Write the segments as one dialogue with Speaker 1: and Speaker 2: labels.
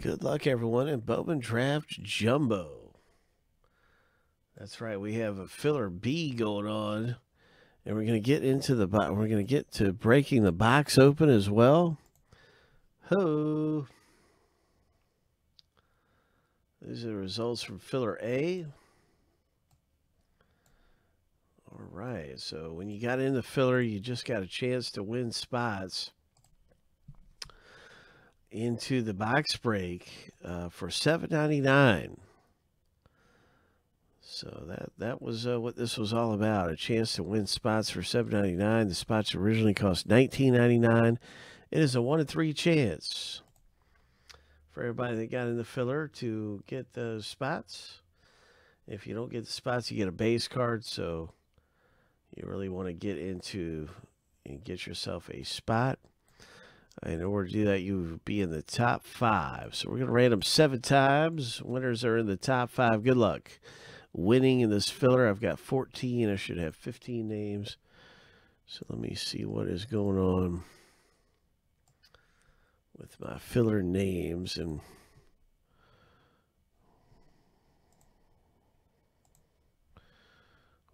Speaker 1: Good luck, everyone, in Bowman Draft Jumbo. That's right. We have a filler B going on, and we're going to get into the box. We're going to get to breaking the box open as well. Ho! These are the results from filler A. All right. So when you got in the filler, you just got a chance to win spots into the box break uh, for seven ninety nine. So that that was uh, what this was all about. A chance to win spots for seven ninety nine. The spots originally cost nineteen ninety nine. It is a one in three chance for everybody that got in the filler to get those spots. If you don't get the spots, you get a base card. So you really want to get into and get yourself a spot. In order to do that, you be in the top five. So we're going to them seven times. Winners are in the top five. Good luck winning in this filler. I've got 14. I should have 15 names. So let me see what is going on with my filler names and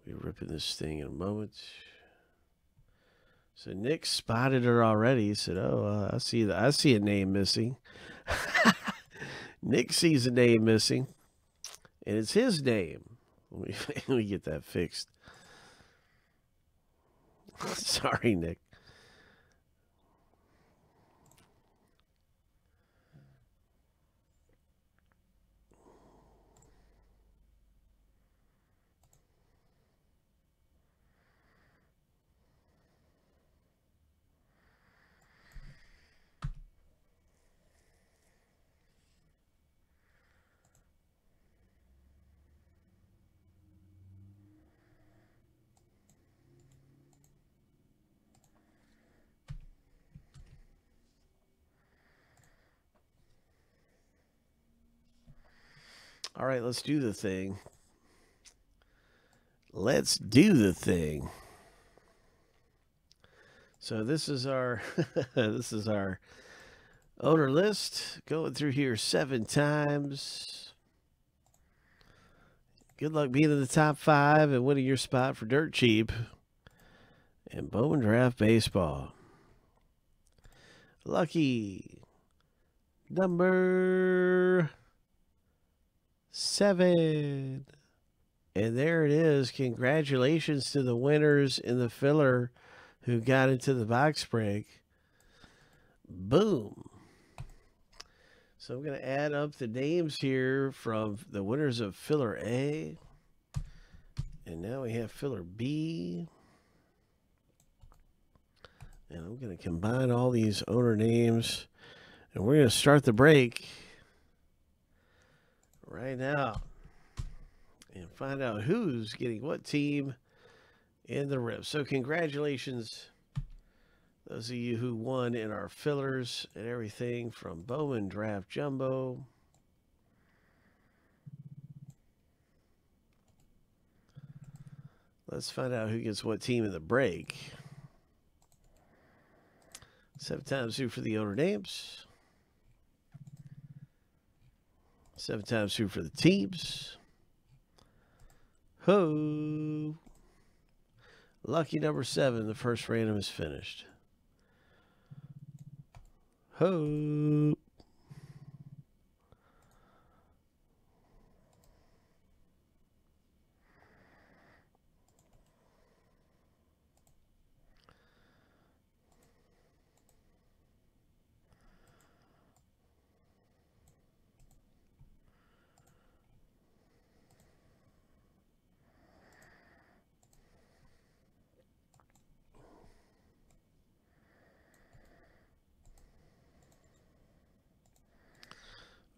Speaker 1: we're ripping this thing in a moment. So Nick spotted her already. He said, "Oh, uh, I see the, I see a name missing." Nick sees a name missing, and it's his name. Let me, let me get that fixed. Sorry, Nick. All right, let's do the thing. Let's do the thing. So this is our this is our owner list going through here seven times. Good luck being in the top five and winning your spot for dirt cheap and Bowman Draft Baseball. Lucky number seven. And there it is. Congratulations to the winners in the filler who got into the box break. Boom. So I'm going to add up the names here from the winners of filler A. And now we have filler B. And I'm going to combine all these owner names. And we're going to start the break right now and find out who's getting what team in the rip. So congratulations those of you who won in our fillers and everything from Bowman Draft Jumbo. Let's find out who gets what team in the break. Seven times through for the owner names. Seven times through for the teams. Ho! Lucky number seven, the first random is finished. Ho!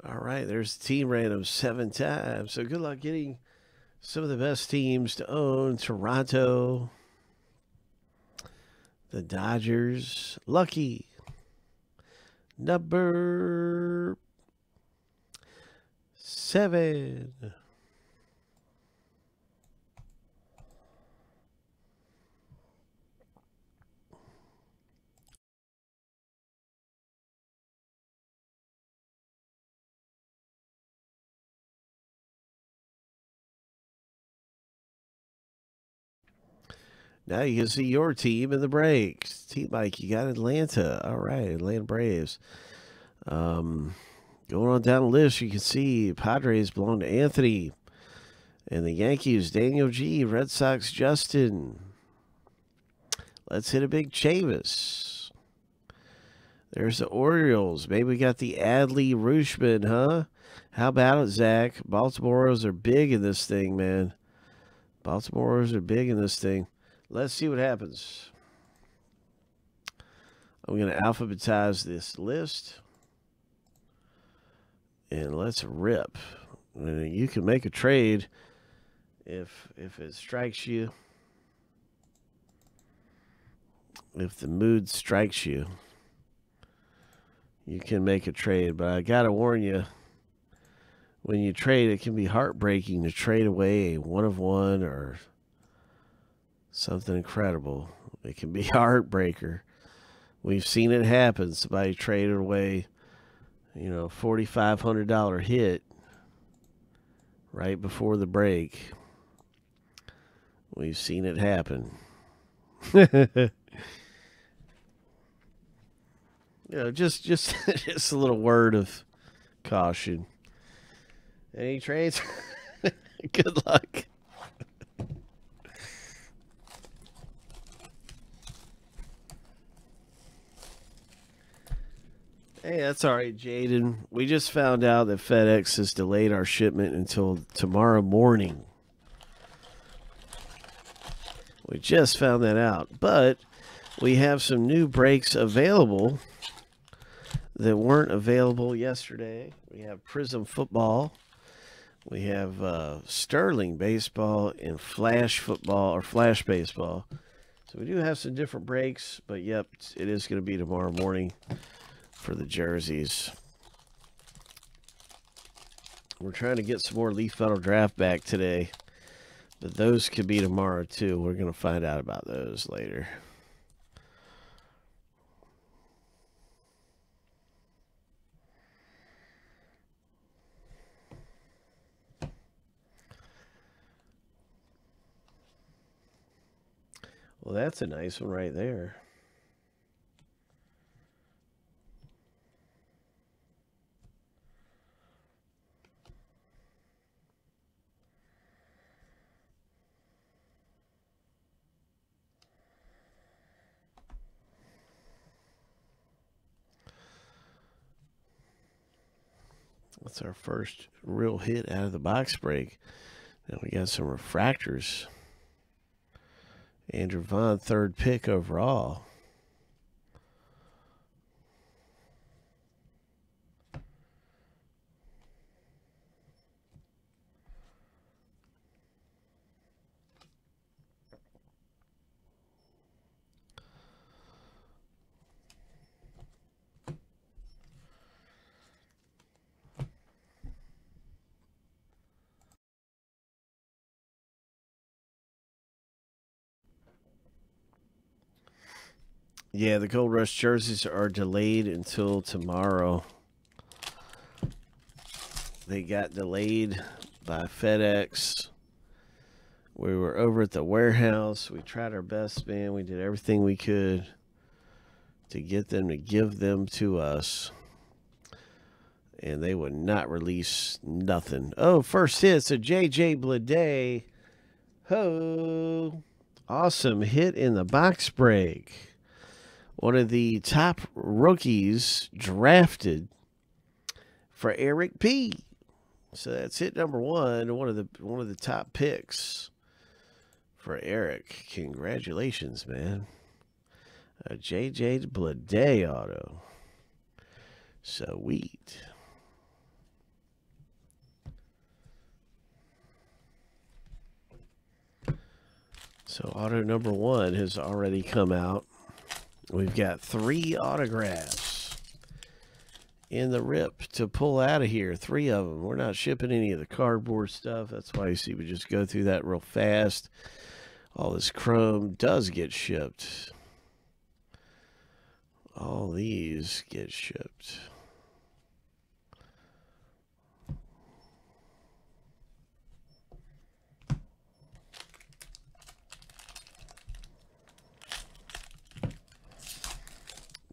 Speaker 1: All right, there's team random seven times. So good luck getting some of the best teams to own. Toronto, the Dodgers, Lucky, number seven. Now you can see your team in the breaks. Team Mike, you got Atlanta. All right, Atlanta Braves. Um, going on down the list, you can see Padres belong to Anthony. And the Yankees, Daniel G. Red Sox, Justin. Let's hit a big Chavis. There's the Orioles. Maybe we got the Adley Rutschman, huh? How about it, Zach? Baltimore Orioles are big in this thing, man. Baltimore Orioles are big in this thing. Let's see what happens. I'm going to alphabetize this list. And let's rip. And you can make a trade if if it strikes you. If the mood strikes you, you can make a trade. But I got to warn you, when you trade, it can be heartbreaking to trade away a one of one or something incredible. It can be a heartbreaker. We've seen it happen. Somebody traded away, you know, forty five hundred dollar hit right before the break. We've seen it happen. you know, just just just a little word of caution. Any trades? Good luck. Hey, that's all right, Jaden. We just found out that FedEx has delayed our shipment until tomorrow morning. We just found that out. But we have some new breaks available that weren't available yesterday. We have Prism Football. We have uh, Sterling Baseball and Flash Football or Flash Baseball. So we do have some different breaks, but yep, it is going to be tomorrow morning for the jerseys. We're trying to get some more Leaf Metal Draft back today. But those could be tomorrow too. We're going to find out about those later. Well, that's a nice one right there. That's our first real hit out of the box break. Now we got some refractors. Andrew Vaughn, third pick overall. Yeah, the Gold Rush jerseys are delayed until tomorrow. They got delayed by FedEx. We were over at the warehouse. We tried our best, man. We did everything we could to get them to give them to us. And they would not release nothing. Oh, first hit. a JJ Bleday. Ho. Awesome hit in the box break one of the top rookies drafted for Eric P. So that's hit number one, one of the one of the top picks for Eric. Congratulations, man. A JJ Bleday auto. Sweet. So auto number one has already come out. We've got three autographs in the rip to pull out of here. Three of them. We're not shipping any of the cardboard stuff. That's why you see we just go through that real fast. All this chrome does get shipped. All these get shipped.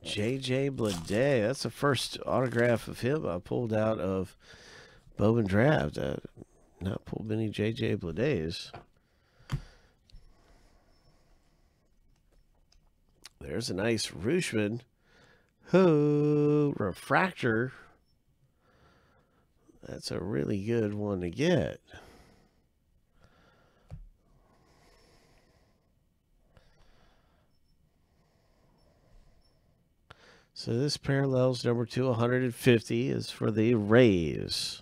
Speaker 1: JJ Bleday. That's the first autograph of him I pulled out of Bowman Draft. Uh, not pulled many JJ Bledays. There's a nice Rutschman. Ho refractor. That's a really good one to get. So this parallels number 250 is for the Rays.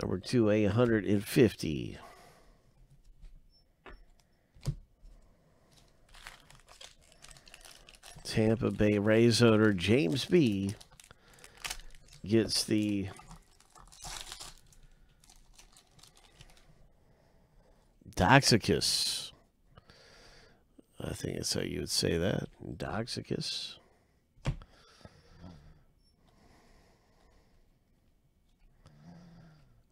Speaker 1: Number two, 850. Tampa Bay Rays owner James B gets the Doxakis. I think that's how you would say that. Doxakis.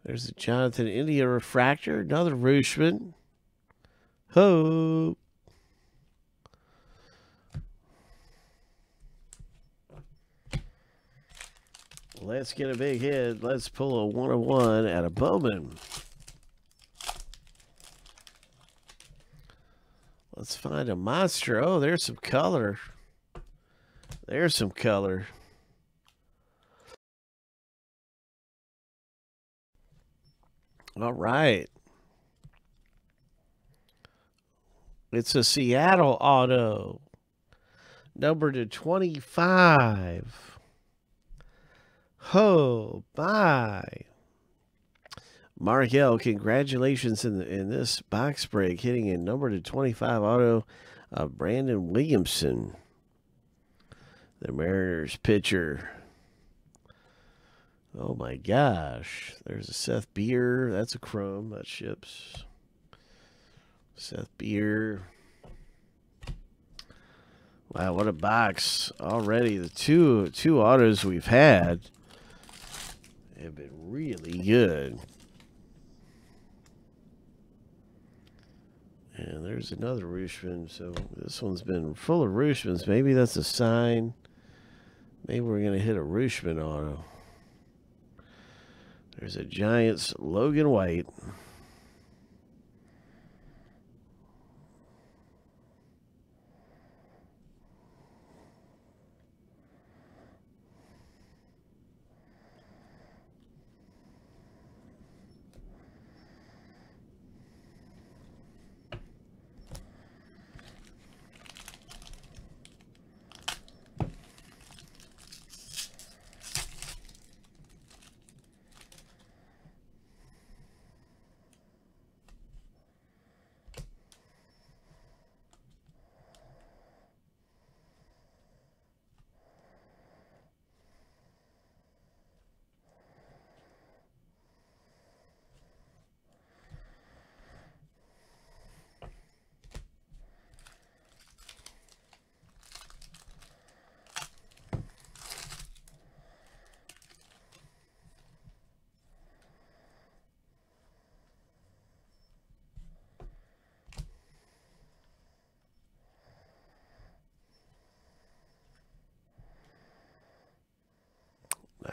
Speaker 1: There's the Jonathan India refractor, another Rutschman. Ho! Let's get a big hit. Let's pull a one of one at a Bowman. Let's find a monster. Oh, there's some color. There's some color. All right. It's a Seattle auto. Number to 25. Oh, bye. Markel, congratulations in the, in this box break, hitting a number to 25 auto of Brandon Williamson, the Mariners pitcher. Oh my gosh. There's a Seth Beer. That's a chrome. That ships. Seth Beer. Wow, what a box already. The two two autos we've had have been really good. And there's another Rutschman. So this one's been full of Rutschmans. Maybe that's a sign. Maybe we're going to hit a Rutschman auto. There's a Giants Logan Wyatt.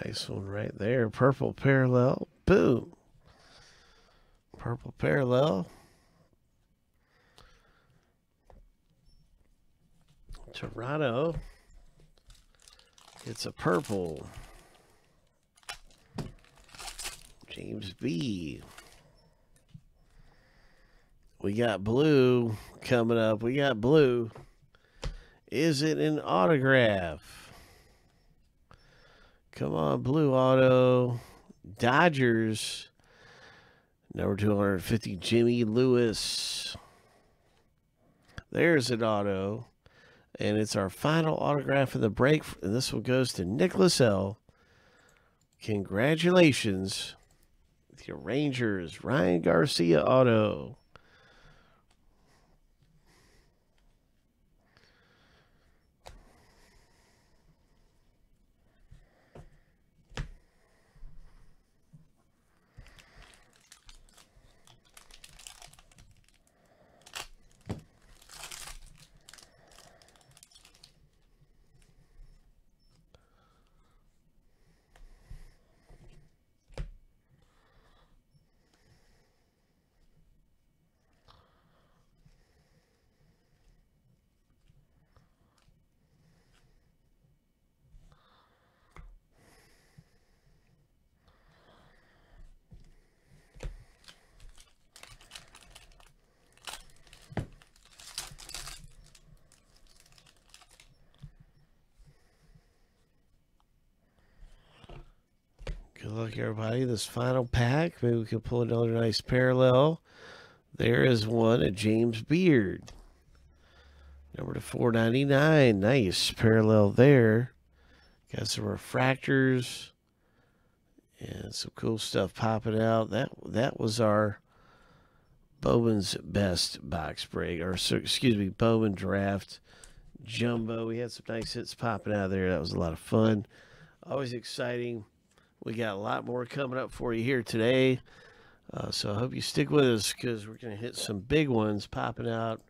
Speaker 1: Nice one right there. Purple parallel. Boom. Purple parallel. Toronto. It's a purple. James B. We got blue coming up. We got blue. Is it an autograph? Come on, Blue Auto. Dodgers. Number 250, Jimmy Lewis. There's an auto. And it's our final autograph of the break. And this one goes to Nicholas L. Congratulations. The Rangers, Ryan Garcia auto. Luck, everybody. This final pack, maybe we can pull another nice parallel. There is one at James Beard. Number to 499. Nice parallel there. Got some refractors and some cool stuff popping out. That that was our Bowman's best box break, or excuse me, Bowman draft jumbo. We had some nice hits popping out there. That was a lot of fun. Always exciting. We got a lot more coming up for you here today. Uh, so I hope you stick with us because we're going to hit some big ones popping out